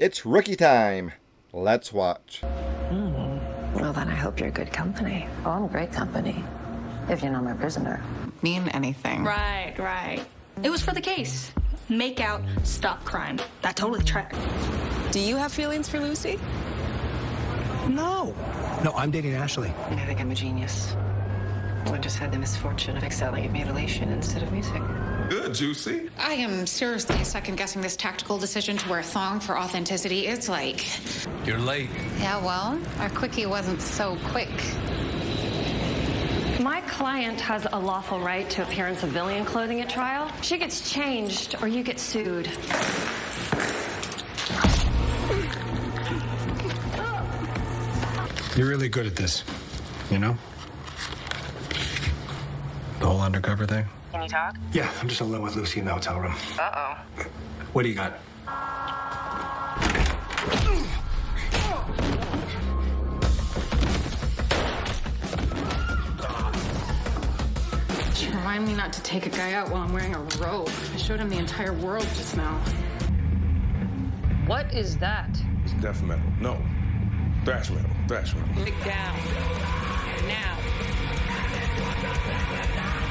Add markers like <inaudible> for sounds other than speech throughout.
It's rookie time. Let's watch. Mm-hmm. Well, then I hope you're good company. Oh, I'm great company. If you're not my prisoner. Mean anything. Right, right. It was for the case. Make out, stop crime. That totally tracked. Do you have feelings for Lucy? No. No, I'm dating Ashley. I think I'm a genius. One just had the misfortune of excelling at mutilation instead of music. Good, Juicy. I am seriously second guessing this tactical decision to wear a thong for authenticity. It's like. You're late. Yeah, well, our quickie wasn't so quick. My client has a lawful right to appear in civilian clothing at trial. She gets changed or you get sued. You're really good at this. You know? The whole undercover thing? Can you talk? Yeah, I'm just alone with Lucy in the hotel room. Uh oh. What do you got? Remind me not to take a guy out while I'm wearing a robe. I showed him the entire world just now. What is that? It's death metal. No. Thrash metal. Thrash metal. Dig down. Now.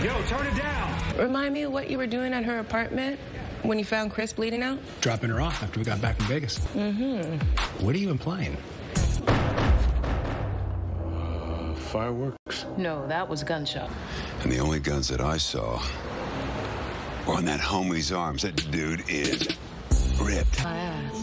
Yo, turn it down! Remind me what you were doing at her apartment when you found Chris bleeding out? Dropping her off after we got back from Vegas. Mm-hmm. What are you implying? Fireworks. No, that was gunshot. And the only guns that I saw were on that homie's arms. That dude is ripped. My ass.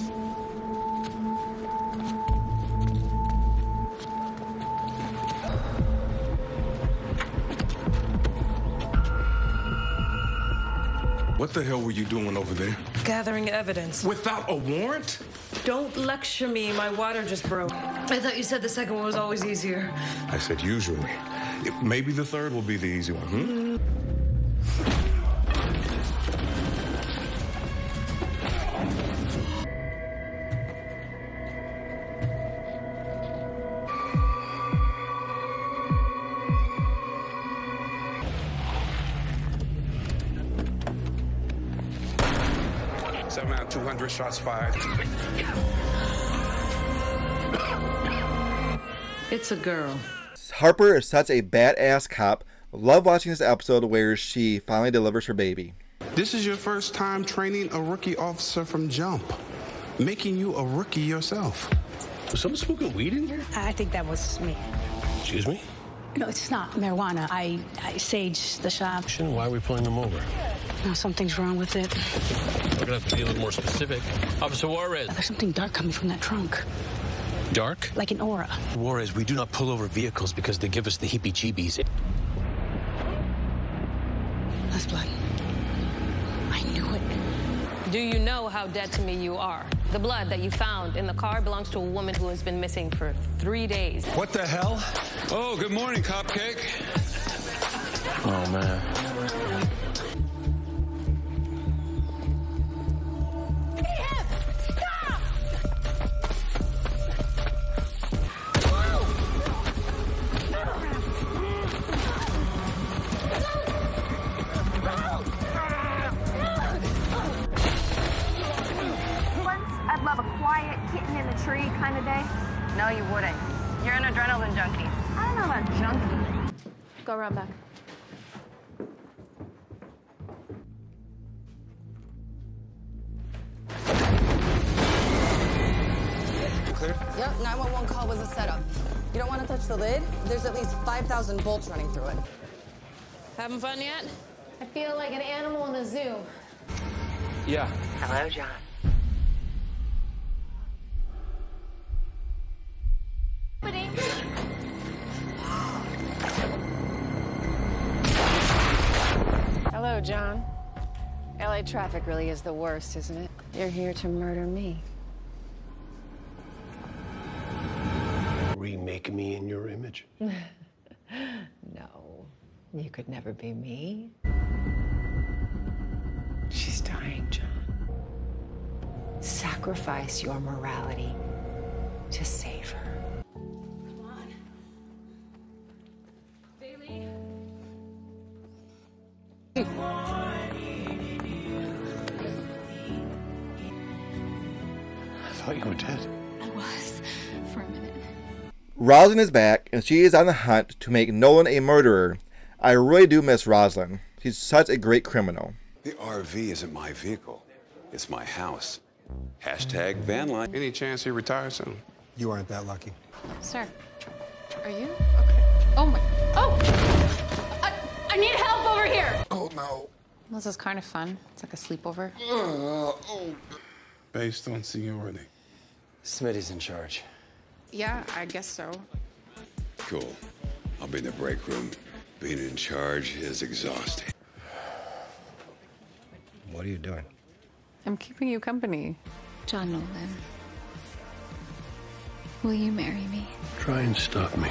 What the hell were you doing over there? Gathering evidence. Without a warrant? Don't lecture me. My water just broke. I thought you said the second one was always easier. I said usually. It- maybe the third will be the easy one, hmm? 200 shots fired. It's a girl. Harper is such a badass cop. Love watching this episode where she finally delivers her baby. This is your first time training a rookie officer from jump, making you a rookie yourself. Was someone smoking weed in here? I think that was me. Excuse me? No, it's not marijuana. I, I saged the shop. Why are we pulling them over? No, something's wrong with it. We're gonna have to be a little more specific. Officer Juarez. There's something dark coming from that trunk, Dark? like an aura. Juarez, we do not pull over vehicles because they give us the heebie-jeebies. That's blood. I knew it. Do you know how dead to me you are? The blood that you found in the car belongs to a woman who has been missing for three days. What the hell? Oh, good morning, Cupcake. Oh, man. Go around back. Clear? Yep, 911 call was a setup. You don't want to touch the lid? There's at least 5,000 bolts running through it. Having fun yet? I feel like an animal in the zoo. Yeah. Hello, John. LA traffic really is the worst, isn't it? You're here to murder me. Remake me in your image. <laughs> No, you could never be me. She's dying, John. Sacrifice your morality to save her. Rosalind is back, and she is on the hunt to make Nolan a murderer. I really do miss Rosalind. She's such a great criminal. The RV isn't my vehicle. It's my house. Hashtag van life. Any chance he retires soon? You aren't that lucky. Sir, are you? Okay. Oh my. Oh! I, I need help over here! Oh no. This is kind of fun. It's like a sleepover. Uh, oh. Based on seniority. Smitty's in charge. Yeah, I guess so. Cool. I'll be in the break room. Being in charge is exhausting. What are you doing? I'm keeping you company. John Nolan. Will you marry me? Try and stop me.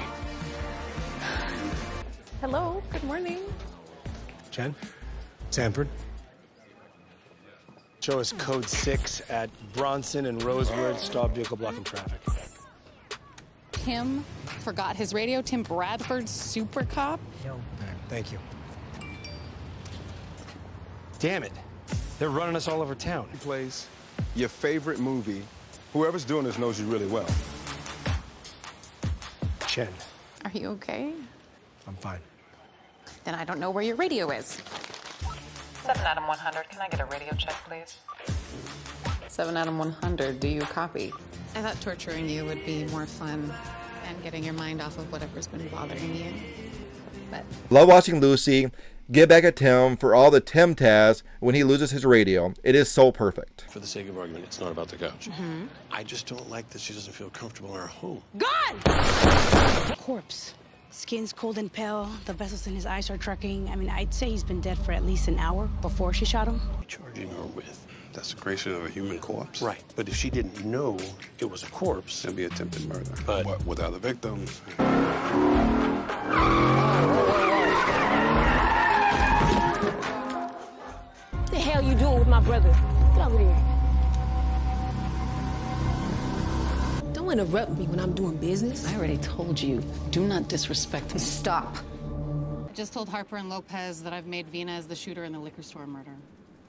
Hello, good morning. Jen? Sanford? Show us code 6 at Bronson and Rosewood. Stop vehicle blocking traffic. Tim forgot his radio. Tim Bradford, super cop. Thank you. Damn it. They're running us all over town. Place your favorite movie. Whoever's doing this knows you really well. Chen. Are you okay? I'm fine. Then I don't know where your radio is. 7 Adam 100, can I get a radio check, please? 7 Adam 100, do you copy? I thought torturing you would be more fun and getting your mind off of whatever's been bothering you. But Love watching Lucy get back at Tim for all the Tim Taz when he loses his radio. It is so perfect. For the sake of argument, it's not about the couch. Mhm. I just don't like that she doesn't feel comfortable in her home. Gone! Corpse. Skin's cold and pale. The vessels in his eyes are trucking. I mean, I'd say he's been dead for at least an hour before she shot him. Charging her with. Desecration of a human corpse. Right. But if she didn't know it was a corpse, It'd be attempted murder. But- What, without the victims. the hell you doing with my brother? Get over there. Don't interrupt me when I'm doing business. I already told you, do not disrespect me. Stop. I just told Harper and Lopez that I've made Vina as the shooter in the liquor store murder.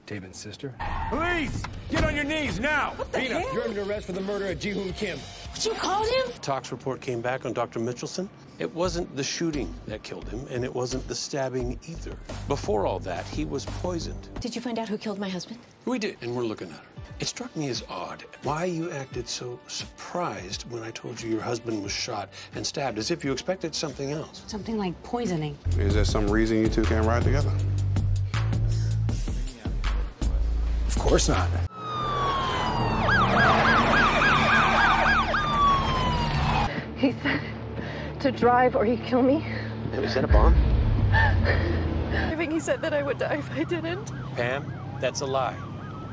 David's sister? Police! Get on your knees now! What the Vina, hell? you're under arrest for the murder of Ji-Hoon Kim. What you called him? The Tox report came back on Dr. Mitchelson. It wasn't the shooting that killed him, and it wasn't the stabbing either. Before all that, he was poisoned. Did you find out who killed my husband? We did, and we're looking at her. It struck me as odd why you acted so surprised when I told you your husband was shot and stabbed, as if you expected something else. Something like poisoning. Is there some reason you two can't ride together? Course not. He said to drive or he'd kill me. Was that a bomb? I think he said that I would die if I didn't. Pam, that's a lie.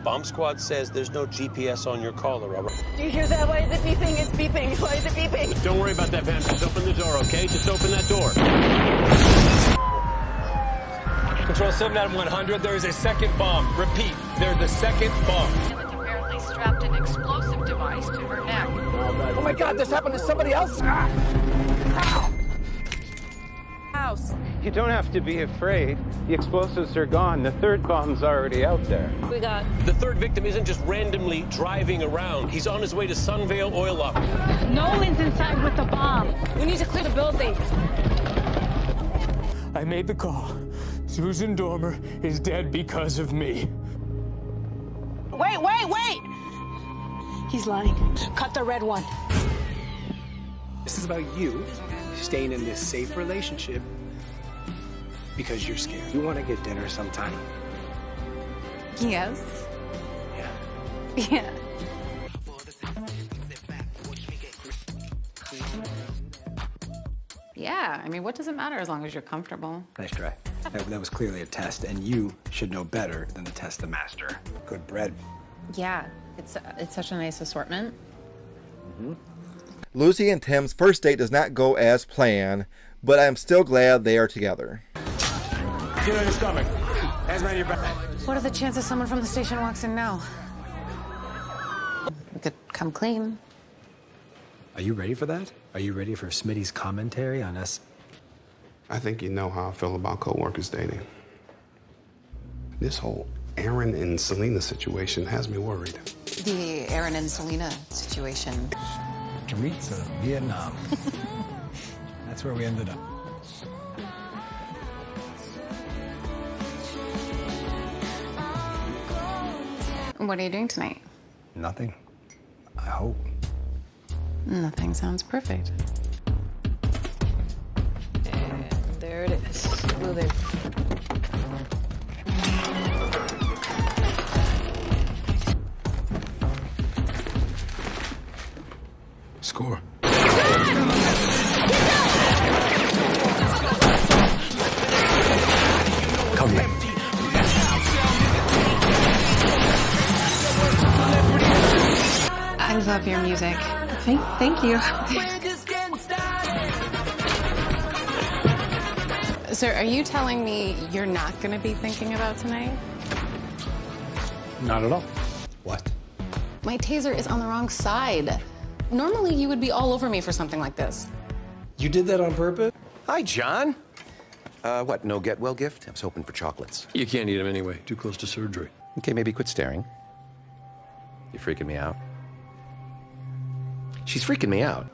Bomb squad says there's no GPS on your caller, all right? Do you hear that? Why is it beeping? It's beeping. Why is it beeping? Don't worry about that, Pam. Just open the door, okay? Just open that door. Control 7 out of 100, there is a second bomb. Repeat, there's a second bomb. Apparently strapped an explosive device to her neck. Oh my god, this happened to somebody else? Ah! House. You don't have to be afraid. The explosives are gone. The third bomb's already out there. We got. The third victim isn't just randomly driving around. He's on his way to Sunvale Oil Up. Nolan's inside with the bomb. We need to clear the building. I made the call. Susan Dormer is dead because of me. He's lying. Cut the red one. This is about you staying in this safe relationship because you're scared. You want to get dinner sometime. Yes. Yeah. Yeah. Yeah, I mean, what does it matter as long as you're comfortable? Nice try. That, that was clearly a test, and you should know better than to test the master. Good bread. Yeah, it's it's such a nice assortment. Mm-hmm. Lucy and Tim's first date does not go as planned, but I'm still glad they are together. Get on your stomach. Hands behind your back. What are the chances someone from the station walks in now? We could come clean. Are you ready for that? Are you ready for Smitty's commentary on us? I think you know how I feel about coworkers dating. This whole Aaron and Celina situation has me worried. The Aaron and Celina situation. Chorizo, Vietnam. <laughs> That's where we ended up. What are you doing tonight? Nothing. I hope. Nothing sounds perfect. And there it is. Blue Score. Come here. I love your music. Thank, thank you. <laughs> Sir, are you telling me you're not going to be thinking about tonight? Not at all. What? My taser is on the wrong side. Normally, you would be all over me for something like this. You did that on purpose? Hi, John. Uh, what, no get well gift? I was hoping for chocolates. You can't eat them anyway. Too close to surgery. Okay, maybe quit staring. You're freaking me out. She's freaking me out.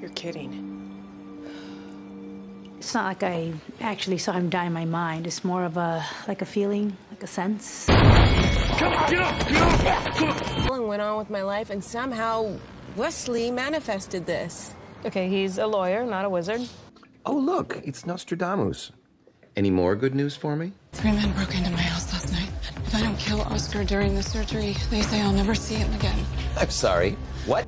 You're kidding. It's not like I actually saw him die in my mind. It's more of a like a feeling, like a sense. Something went on with my life, and somehow Wesley manifested this. Okay, he's a lawyer, not a wizard. Oh, look, it's Nostradamus. Any more good news for me? Three men broke into my house last night. If I don't kill Oscar during the surgery, they say I'll never see him again. I'm sorry. What?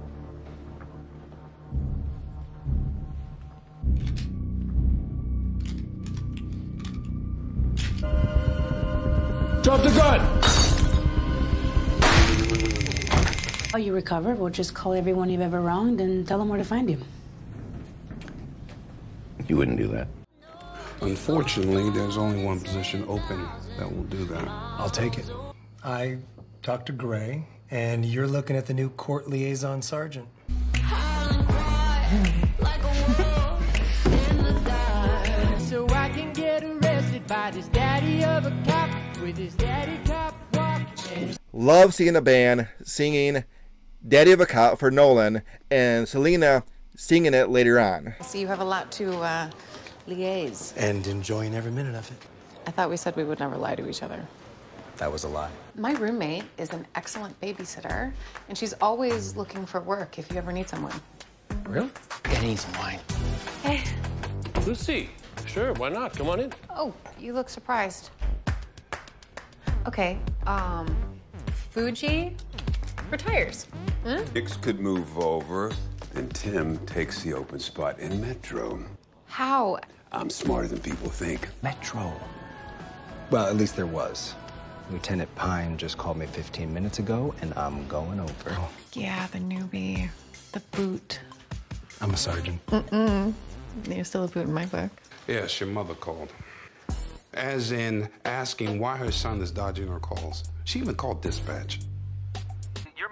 Oh, you recover? We'll just call everyone you've ever wronged and tell them where to find you. You wouldn't do that. Unfortunately, there's only one position open that will do that. I'll take it. I talked to Grey, and you're looking at the new court liaison sergeant. So I can get arrested by this daddy of a cop with his daddy cop walk. Love seeing the band singing Daddy of a Cop for Nolan and Celina singing it later on. So you have a lot to uh, liaise. And enjoying every minute of it. I thought we said we would never lie to each other. That was a lie. My roommate is an excellent babysitter, and she's always looking for work if you ever need someone. Really? Yeah, I need some wine. Hey. Lucy, sure, why not? Come on in. Oh, you look surprised. Okay, um, Fuji retires. Hmm? Dix could move over, and Tim takes the open spot in Metro. How? I'm smarter than people think. Metro. Well, at least there was. Lieutenant Pine just called me 15 minutes ago, and I'm going over. Yeah, the newbie, the boot. I'm a sergeant. Mm-mm. You're still a boot in my book. Yes, your mother called. As in asking why her son is dodging her calls. She even called dispatch.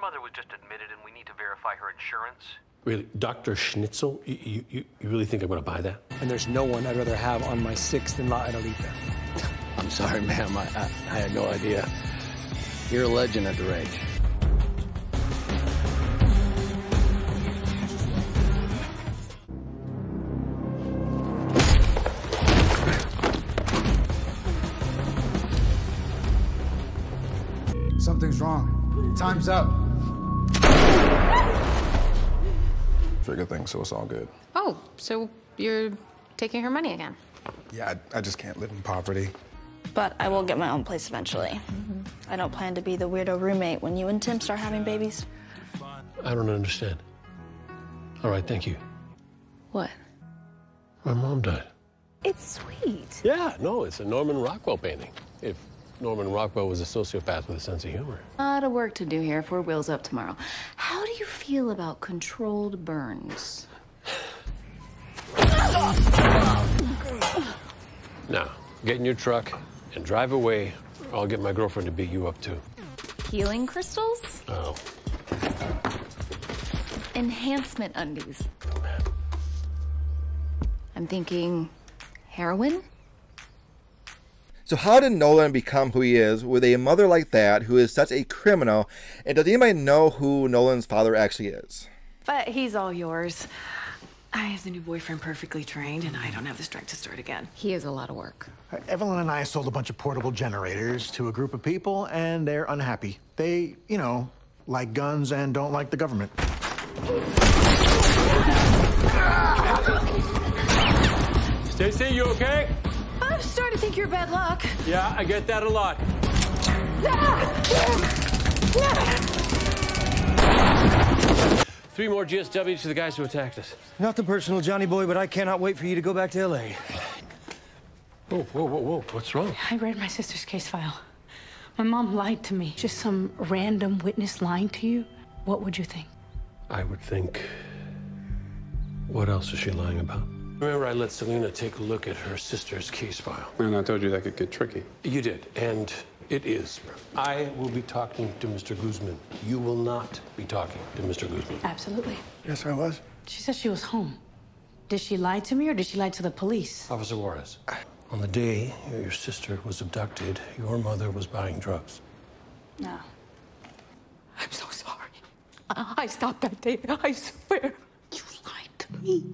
Your mother was just admitted, and we need to verify her insurance. Really, Dr. Schnitzel? You, you, you you really think I'm going to buy that? And there's no one I'd rather have on my sixth in La Adelita. <laughs> I'm sorry, ma'am. I, I, I had no idea. You're a legend at the range. Something's wrong. Time's up. Figure things, so it's all good. Oh, so you're taking her money again? Yeah, I, I just can't live in poverty. But I will get my own place eventually. I don't plan to be the weirdo roommate when you and Tim start having babies. I don't understand. All right, thank you. What? My mom died. It's sweet. Yeah, no, it's a Norman Rockwell painting. If Norman Rockwell was a sociopath with a sense of humor. A lot of work to do here if we're wheels up tomorrow. How do you feel about controlled burns? Now, get in your truck and drive away, or I'll get my girlfriend to beat you up too. Healing crystals? Oh. Enhancement undies. I'm thinking heroin? So, how did Nolan become who he is with a mother like that who is such a criminal? And does anybody know who Nolan's father actually is? But he's all yours. I have the new boyfriend perfectly trained, and I don't have the strength to start again. He is a lot of work. Uh, Evelyn and I sold a bunch of portable generators to a group of people, and they're unhappy. They, you know, like guns and don't like the government. Stacy, you okay? I'm starting to think you're bad luck. Yeah, I get that a lot. Three more GSWs to the guys who attacked us. Nothing personal, Johnny boy, but I cannot wait for you to go back to LA. Whoa, whoa, whoa, whoa. What's wrong? I read my sister's case file. My mom lied to me. Just some random witness lying to you. What would you think? I would think. What else is she lying about? Remember, I let Celina take a look at her sister's case file. And I told you that could get tricky. You did, and it is. I will be talking to Mr. Guzman. You will not be talking to Mr. Guzman. Absolutely. Yes, I was. She said she was home. Did she lie to me or did she lie to the police? Officer Juarez, on the day your sister was abducted, your mother was buying drugs. No. I'm so sorry. I I stopped that day. I swear. You lied to me.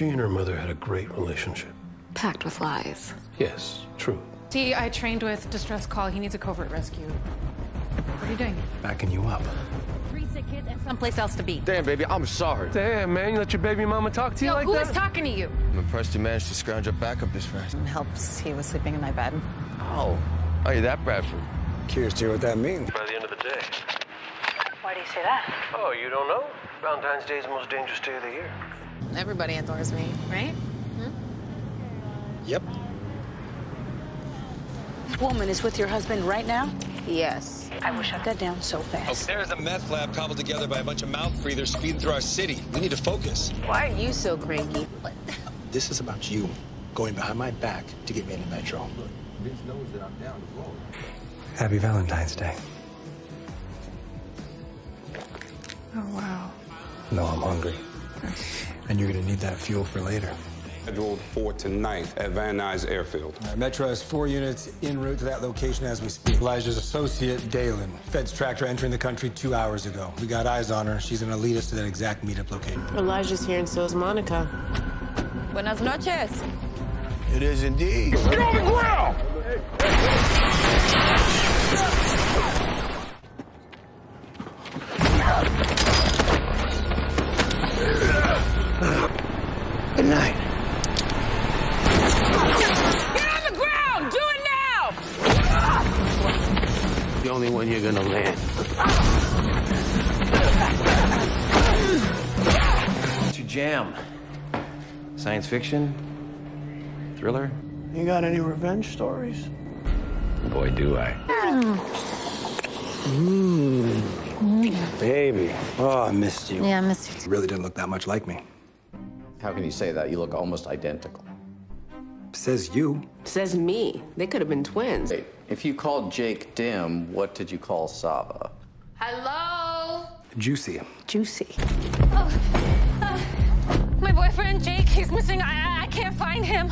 She and her mother had a great relationship. Packed with lies. Yes, true. See, I trained with distress call. He needs a covert rescue. What are you doing? Backing you up. Three sick kids and someplace else to be. Damn, baby, I'm sorry. Damn, man, you let your baby mama talk to you Yo, like who that? is talking to you? I'm impressed you managed to scrounge up backup this fast. Helps. He was sleeping in my bed. Oh. Oh, you're that Bradford. Curious to hear what that means. By the end of the day. Why do you say that? Oh, you don't know? Valentine's Day is the most dangerous day of the year. Everybody adores me, right? Yep. Woman is with your husband right now? Yes. I will shut that down so fast. There's a meth lab cobbled together by a bunch of mouth breathers speeding through our city. We need to focus. Why are you so cranky? This is about you going behind my back to get me into Metro. Look, Vince knows that I'm down to go. Happy Valentine's Day. Oh, wow. No, I'm hungry. <laughs> And you're gonna need that fuel for later. Scheduled for tonight at Van Nuys Airfield. All right, Metro has four units en route to that location as we speak. Elijah's associate, Dalen. Feds tracked her entering the country two hours ago. We got eyes on her. She's gonna lead us to that exact meetup location. Elijah's here and so is Monica. Buenas noches. It is indeed. Get on the ground! The only one you're gonna land. What's your jam? Science fiction? Thriller? You got any revenge stories? Boy, do I. Baby. Oh, I missed you. Yeah, I missed You really didn't look that much like me. How can you say that? You look almost identical. Says you. Says me. They could have been twins. Wait, if you called Jake Dim, what did you call Saba? Hello? Juicy. Juicy. Oh, uh, my boyfriend Jake, he's missing. I, I, I can't find him.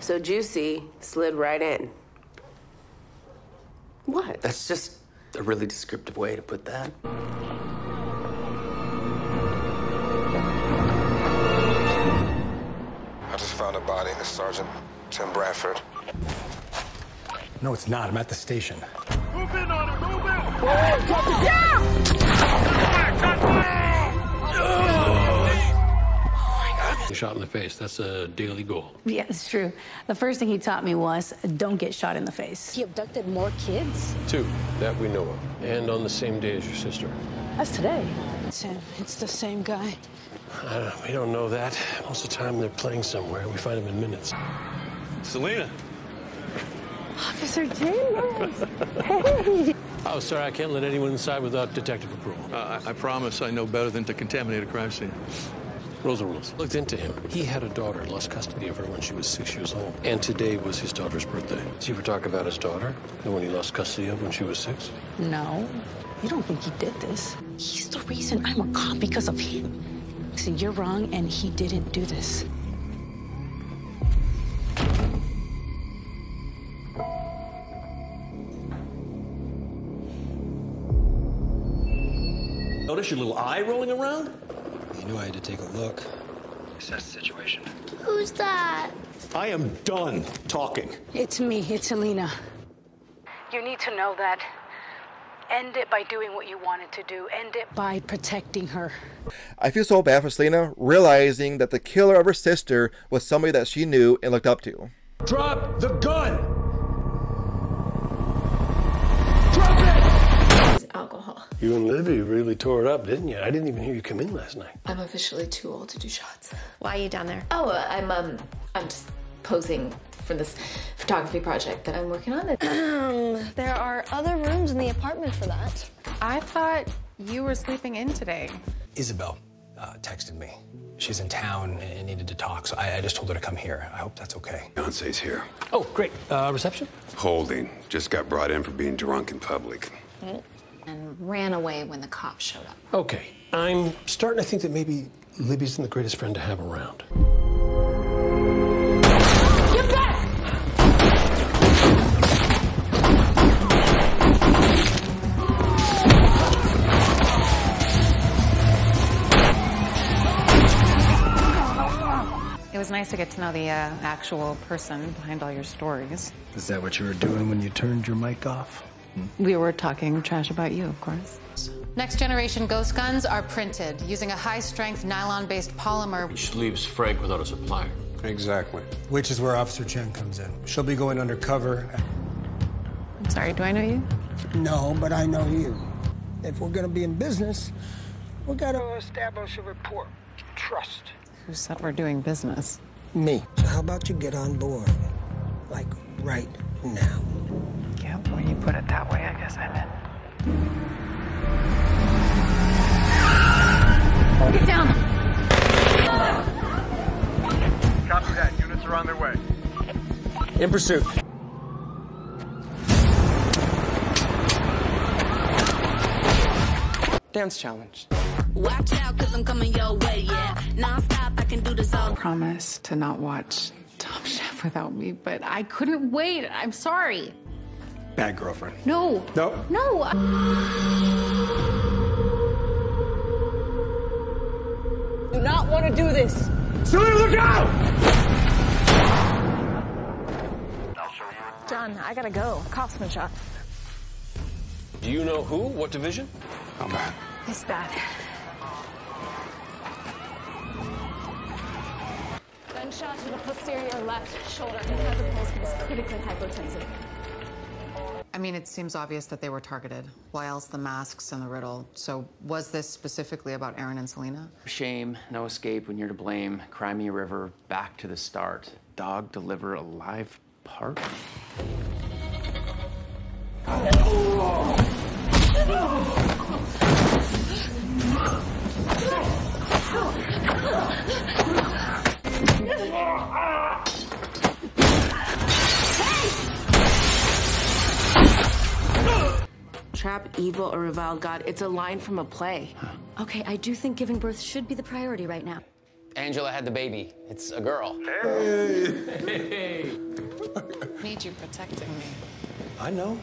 So Juicy slid right in. What? That's just a really descriptive way to put that. I just found a body. It's Sergeant Tim Bradford. No, it's not. I'm at the station. Move in on him, move in! Shot in the face. That's a daily goal. Yeah, it's true. The first thing he taught me was don't get shot in the face. He abducted more kids? Two, that we know of. And on the same day as your sister. That's today. It's him. It's the same guy. Uh, we don't know that. Most of the time they're playing somewhere. We find them in minutes. Celina. Officer James. hey. Oh, sorry, I can't let anyone inside without detective approval. Uh, I, I promise I know better than to contaminate a crime scene. Rules are rules. Looked into him. He had a daughter, lost custody of her when she was six years old. And today was his daughter's birthday. Did you ever talk about his daughter? The one he lost custody of when she was six? No. You don't think he did this? He's the reason I'm a cop because of him. So you're wrong, and he didn't do this. Notice your little eye rolling around? You knew I had to take a look. Assess the situation. Who's that? I am done talking. It's me, it's Celina. You need to know that. End it by doing what you wanted to do. End it By protecting her. I feel so bad for Celina, realizing that the killer of her sister was somebody that she knew and looked up to. Drop the gun! Alcohol. <laughs> You and Libby really tore it up, didn't you? I didn't even hear you come in last night. I'm officially too old to do shots. Why are you down there? Oh, uh, I'm um, I'm just posing for this photography project that I'm working on. <clears throat> Um, there are other rooms in the apartment for that. I thought you were sleeping in today. Isabel uh, texted me. She's in town and needed to talk, so I, I just told her to come here. I hope that's okay. Beyonce's here. Oh, great. Uh, reception? Holding. Just got brought in for being drunk in public. And ran away when the cops showed up. Okay. I'm starting to think that maybe Libby isn't the greatest friend to have around. Get back! It was nice to get to know the uh, actual person behind all your stories. Is that what you were doing when you turned your mic off? Mm-hmm. We were talking trash about you, of course. Next generation ghost guns are printed using a high strength nylon based polymer. Which leaves Frank without a supplier. Exactly. Which is where Officer Chen comes in. She'll be going undercover. I'm sorry, do I know you? No, but I know you. If we're gonna be in business, we gotta establish a rapport. Trust. Who said we're doing business? Me. So how about you get on board? Like right now. Yeah, when you put it that way, I guess I'm in. Get down! Copy that. Units are on their way. In pursuit. Dance challenge. Watch out, cause I'm coming your way, yeah. Non-stop, I can do this all. Promise to not watch Top Chef without me, but I couldn't wait. I'm sorry. Bad girlfriend. No. No. No. Do not want to do this. Celina, look out! John, I gotta go. Cops been shot. Do you know who? What division? Oh, man. It's bad. Gunshot to the posterior left shoulder. He has a pulse, but is critically hypotensive. I mean, it seems obvious that they were targeted. Why else the masks and the riddle? So, was this specifically about Aaron and Celina? Shame, no escape when you're to blame. Crimea River, back to the start. Dog deliver a live part? <laughs> <laughs> evil or revile God. It's a line from a play. Okay, I do think giving birth should be the priority right now. Angela had the baby. It's a girl. Hey! hey. <laughs> Need you protecting me. I know.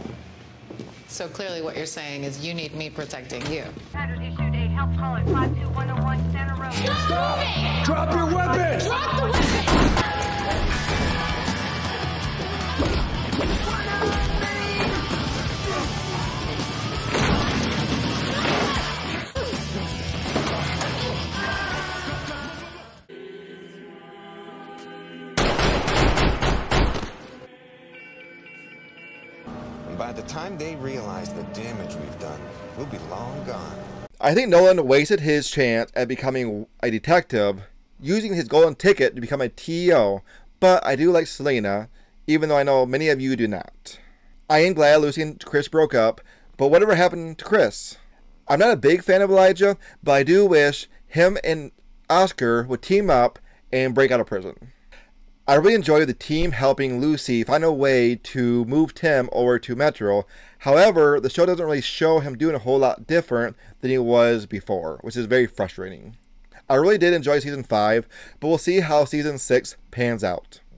So clearly, what you're saying is you need me protecting you. Issued a help call at 52101 Center Road. Stop! Drop your weapon! Drop the weapon! By the time they realize the damage we've done, we'll be long gone. I think Nolan wasted his chance at becoming a detective, using his golden ticket to become a TO, but I do like Celina, even though I know many of you do not. I am glad Lucy and Chris broke up, but whatever happened to Chris? I'm not a big fan of Elijah, but I do wish him and Oscar would team up and break out of prison. I really enjoy the team helping Lucy find a way to move Tim over to Metro. However, the show doesn't really show him doing a whole lot different than he was before, which is very frustrating. I really did enjoy season 5, but we'll see how season 6 pans out.